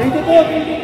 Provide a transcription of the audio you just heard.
22, 22. 22.